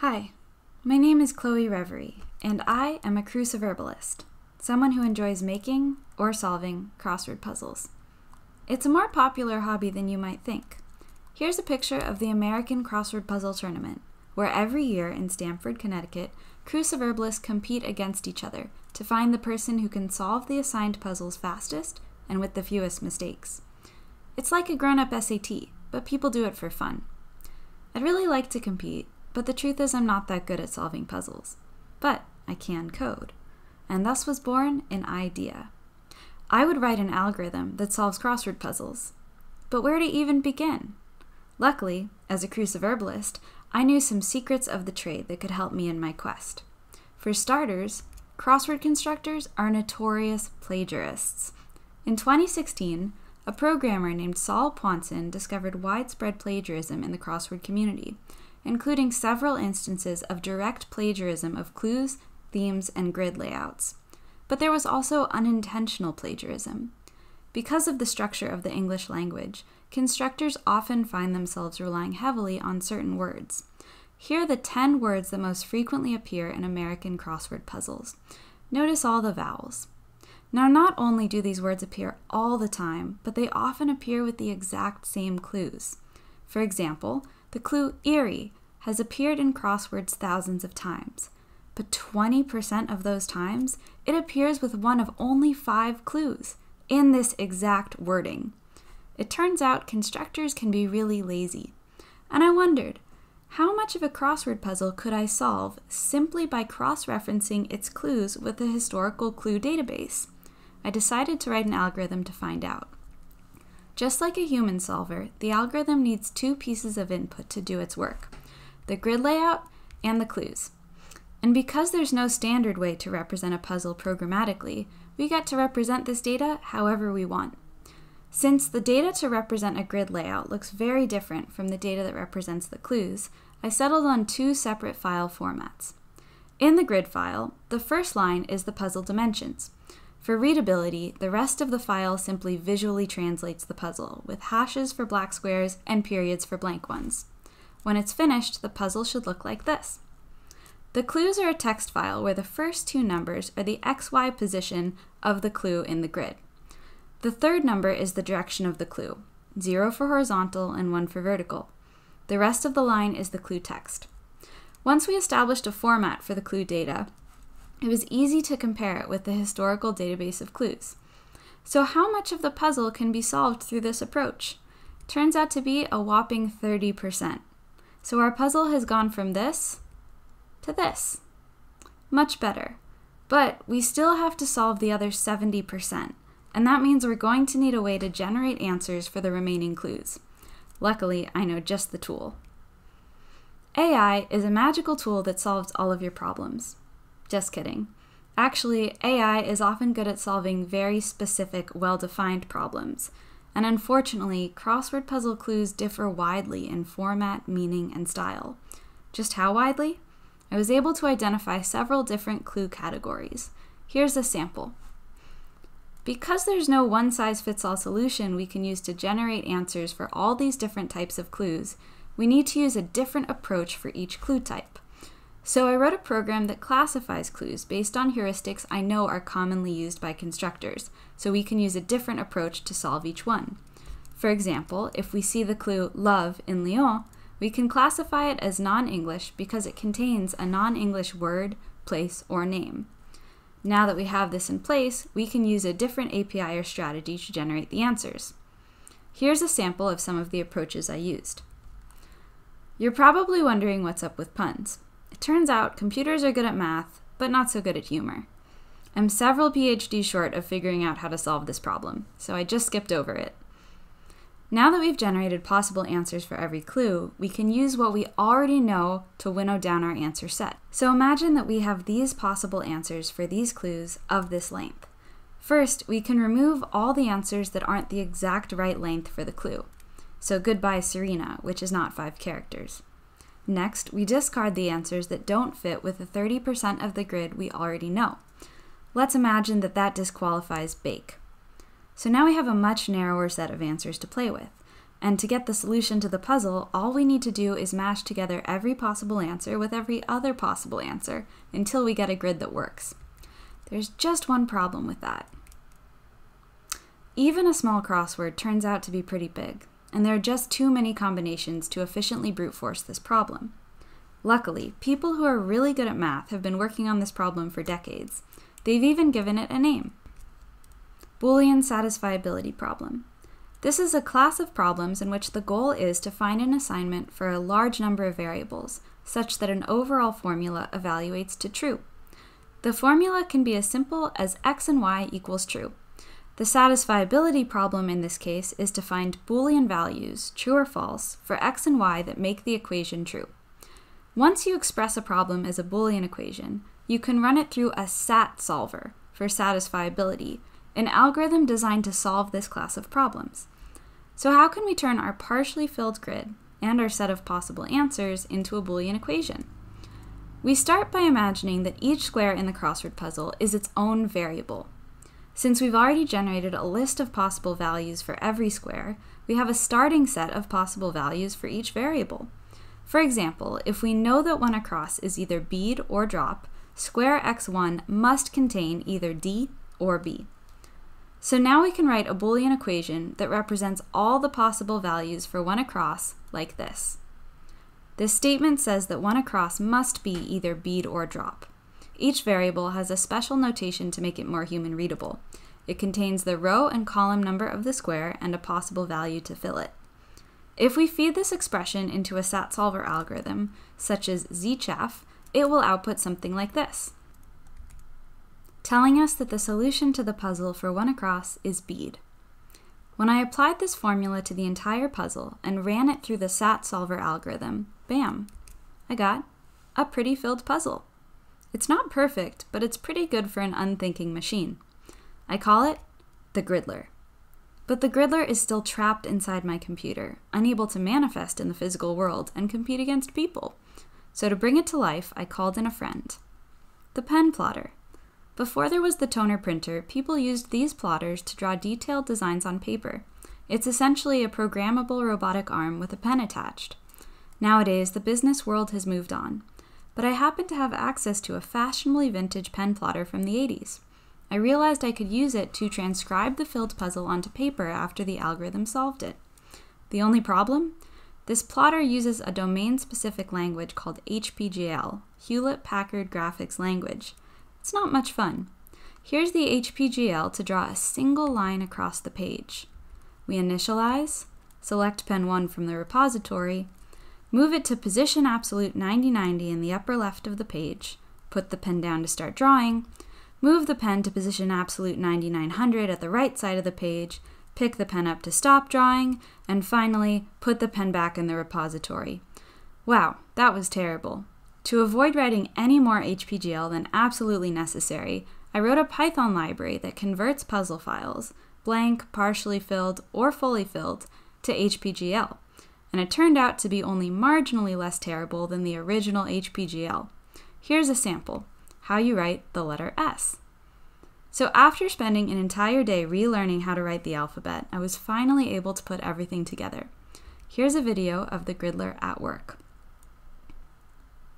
Hi, my name is Chloe Revery, and I am a cruciverbalist, someone who enjoys making or solving crossword puzzles. It's a more popular hobby than you might think. Here's a picture of the American Crossword Puzzle Tournament, where every year in Stamford, Connecticut, cruciverbalists compete against each other to find the person who can solve the assigned puzzles fastest and with the fewest mistakes. It's like a grown up SAT, but people do it for fun. I'd really like to compete, but the truth is I'm not that good at solving puzzles. But I can code. And thus was born an idea. I would write an algorithm that solves crossword puzzles. But where to even begin? Luckily, as a cruciverbalist, I knew some secrets of the trade that could help me in my quest. For starters, crossword constructors are notorious plagiarists. In 2016, a programmer named Saul Pwanson discovered widespread plagiarism in the crossword community, including several instances of direct plagiarism of clues, themes, and grid layouts. But there was also unintentional plagiarism. Because of the structure of the English language, constructors often find themselves relying heavily on certain words. Here are the 10 words that most frequently appear in American crossword puzzles. Notice all the vowels. Now, not only do these words appear all the time, but they often appear with the exact same clues. For example, the clue Erie has appeared in crosswords thousands of times, but 20% of those times it appears with one of only five clues in this exact wording. It turns out constructors can be really lazy. And I wondered, how much of a crossword puzzle could I solve simply by cross referencing its clues with a historical clue database? I decided to write an algorithm to find out. Just like a human solver, the algorithm needs two pieces of input to do its work the grid layout and the clues. And because there's no standard way to represent a puzzle programmatically, we get to represent this data however we want. Since the data to represent a grid layout looks very different from the data that represents the clues, I settled on two separate file formats. In the grid file, the first line is the puzzle dimensions. For readability, the rest of the file simply visually translates the puzzle, with hashes for black squares and periods for blank ones. When it's finished, the puzzle should look like this. The clues are a text file where the first two numbers are the XY position of the clue in the grid. The third number is the direction of the clue, 0 for horizontal and 1 for vertical. The rest of the line is the clue text. Once we established a format for the clue data, it was easy to compare it with the historical database of clues. So how much of the puzzle can be solved through this approach? Turns out to be a whopping 30%. So our puzzle has gone from this to this. Much better. But we still have to solve the other 70%, and that means we're going to need a way to generate answers for the remaining clues. Luckily, I know just the tool. AI is a magical tool that solves all of your problems. Just kidding. Actually, AI is often good at solving very specific, well defined problems. And unfortunately, crossword puzzle clues differ widely in format, meaning, and style. Just how widely? I was able to identify several different clue categories. Here's a sample. Because there's no one size fits all solution we can use to generate answers for all these different types of clues, we need to use a different approach for each clue type. So I wrote a program that classifies clues based on heuristics I know are commonly used by constructors, so we can use a different approach to solve each one. For example, if we see the clue love in Lyon, we can classify it as non-English because it contains a non-English word, place, or name. Now that we have this in place, we can use a different API or strategy to generate the answers. Here's a sample of some of the approaches I used. You're probably wondering what's up with puns. It turns out computers are good at math, but not so good at humor. I'm several PhDs short of figuring out how to solve this problem, so I just skipped over it. Now that we've generated possible answers for every clue, we can use what we already know to winnow down our answer set. So imagine that we have these possible answers for these clues of this length. First, we can remove all the answers that aren't the exact right length for the clue. So goodbye Serena, which is not five characters. Next, we discard the answers that don't fit with the 30% of the grid we already know. Let's imagine that that disqualifies bake. So now we have a much narrower set of answers to play with. And to get the solution to the puzzle, all we need to do is mash together every possible answer with every other possible answer until we get a grid that works. There's just one problem with that. Even a small crossword turns out to be pretty big, and there are just too many combinations to efficiently brute force this problem. Luckily, people who are really good at math have been working on this problem for decades. They've even given it a name. Boolean satisfiability problem. This is a class of problems in which the goal is to find an assignment for a large number of variables, such that an overall formula evaluates to true. The formula can be as simple as x and y equals true. The satisfiability problem in this case is to find Boolean values, true or false, for x and y that make the equation true. Once you express a problem as a Boolean equation, you can run it through a SAT solver for satisfiability, an algorithm designed to solve this class of problems. So how can we turn our partially filled grid and our set of possible answers into a Boolean equation? We start by imagining that each square in the crossword puzzle is its own variable. Since we've already generated a list of possible values for every square, we have a starting set of possible values for each variable. For example, if we know that 1 across is either bead or drop, square x1 must contain either d or b. So now we can write a Boolean equation that represents all the possible values for 1 across like this. This statement says that 1 across must be either bead or drop. Each variable has a special notation to make it more human readable. It contains the row and column number of the square and a possible value to fill it. If we feed this expression into a SAT solver algorithm, such as zChaff, it will output something like this telling us that the solution to the puzzle for one across is bead. When I applied this formula to the entire puzzle and ran it through the SAT solver algorithm, bam, I got a pretty filled puzzle. It's not perfect, but it's pretty good for an unthinking machine. I call it the Gridler. But the Gridler is still trapped inside my computer, unable to manifest in the physical world and compete against people. So to bring it to life, I called in a friend. The pen plotter. Before there was the toner printer, people used these plotters to draw detailed designs on paper. It's essentially a programmable robotic arm with a pen attached. Nowadays, the business world has moved on, but I happened to have access to a fashionably vintage pen plotter from the 80s. I realized I could use it to transcribe the filled puzzle onto paper after the algorithm solved it. The only problem? This plotter uses a domain specific language called HPGL, Hewlett Packard Graphics Language. It's not much fun. Here's the HPGL to draw a single line across the page. We initialize, select pen 1 from the repository, move it to position absolute 9090 in the upper left of the page, put the pen down to start drawing, move the pen to position absolute 9900 at the right side of the page, pick the pen up to stop drawing, and finally put the pen back in the repository. Wow, that was terrible. To avoid writing any more HPGL than absolutely necessary, I wrote a Python library that converts puzzle files, blank, partially filled, or fully filled, to HPGL, and it turned out to be only marginally less terrible than the original HPGL. Here's a sample, how you write the letter S. So after spending an entire day relearning how to write the alphabet, I was finally able to put everything together. Here's a video of the Gridler at work.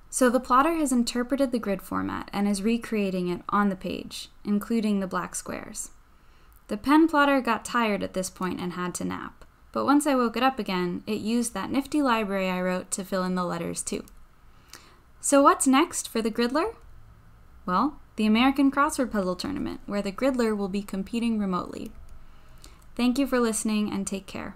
So the plotter has interpreted the grid format and is recreating it on the page, including the black squares. The pen plotter got tired at this point and had to nap, but once I woke it up again, it used that nifty library I wrote to fill in the letters too. So what's next for the Gridler? Well, the American Crossword Puzzle Tournament, where the Gridler will be competing remotely. Thank you for listening and take care.